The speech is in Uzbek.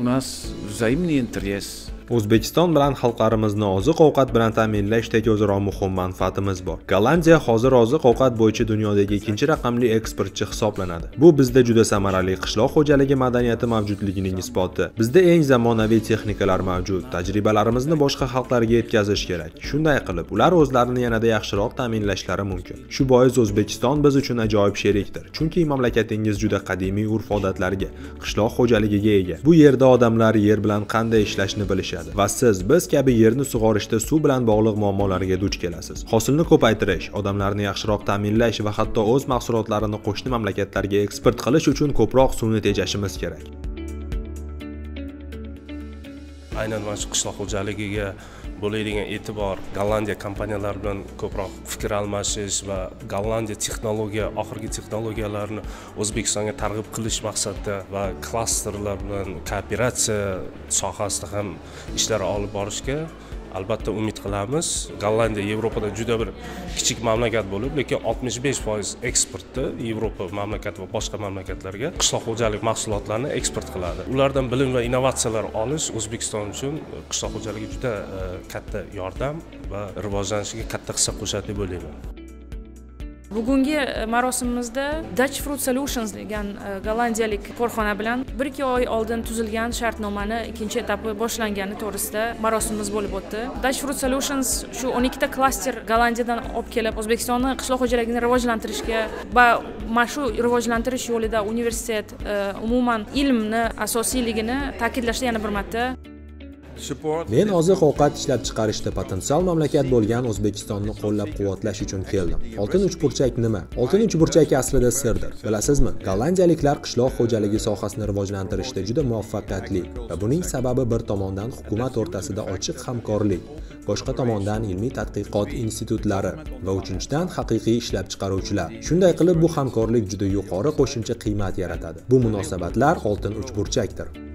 У нас взаимный интерес o'zbekiston bilan xalqlarimizni oziq ovqat bilan ta'minlashdagi o'zaro muhim manfaatimiz bor. Gollandiya hozir oziq ovqat bo'yicha dunyodagi ikkinchi raqamli eksportchi hisoblanadi. Bu bizda juda samarali qishloq xo'jaligi madaniyati mavjudligining isboti. Bizda eng zamonaviy texnikalar mavjud. Tajribalarimizni boshqa xalqlarga yetkazish kerak. Shunday qilib ular o'zlarini yanada yaxshiroq ta'minlashlari mumkin. Shu bois o'zbekiston biz uchun ajoyib sherikdir. Chunki mamlakatingiz juda qadimiy urf odatlarga qishloq xo'jaligiga ega. Bu yerda odamlar yer bilan qanday ishlashni bilishadi. Va siz biz kabi yerni sug'orishda suv bilan bog'liq muammolarga duch kelasiz. Hosilni ko'paytirish odamlarni yaxshiroq ta'minlash va hatto o'z mahsulotlarini qo'shni mamlakatlarga eksport qilish uchun ko'proq suvni tejashimiz kerak. Aynan mana shu qishloq xo'jaligiga bo'ladigan e'tibor gollandiya kompaniyalari bilan ko'proq fikr almashish va gollandiya texnologiya oxirgi texnologiyalarni o'zbekistonga targ'ib qilish maqsadida va klasterlar bilan kooperatsiya sohasida ham ishlar olib borishga albatta umid qilamiz. Gollandiya yevropada juda bir kichik mamlakat bo'lib lekin oltmish besh foiz eksportni yevropa mamlakati va boshqa mamlakatlarga qishloq xo'jalik mahsulotlarini eksport qiladi. Ulardan bilim va innovatsiyalar olish o'zbekiston uchun qishloq xo'jaligi juda e, katta yordam va rivojlanishiga katta hissa qo'shadi deb o'ylayman. Bugungi e, marosimimizda dutch fruit solutions degan e, gollandiyalik korxona bilan bir ikki oy oldin tuzilgan shartnomani ikkinchi etapi boshlangani to'g'risida marosimimiz bo'lib o'tdi. Dutch fruit solutions shu o'n ikkita klaster gollandiyadan olib kelib o'zbekistonni qishloq xo'jaligini rivojlantirishga va mana shu rivojlantirish yo'lida universitet e, umuman ilmni asosiyligini ta'kidlashda yana bir marta men oziq ovqat ishlab chiqarishda potensial mamlakat bo'lgan o'zbekistonni qo'llab quvvatlash uchun keldim. Oltin uchburchak nima? Oltin uchburchak aslida sirdir. Bilasizmi gollandiyaliklar qishloq xo'jaligi sohasini rivojlantirishda juda muvaffaqiyatli va buning sababi bir tomondan hukumat o'rtasida ochiq hamkorlik boshqa tomondan ilmiy tadqiqot institutlari va uchinchidan haqiqiy ishlab chiqaruvchilar. Shunday qilib bu hamkorlik juda yuqori qo'shimcha qiymat yaratadi. Bu munosabatlar oltin uchburchakdir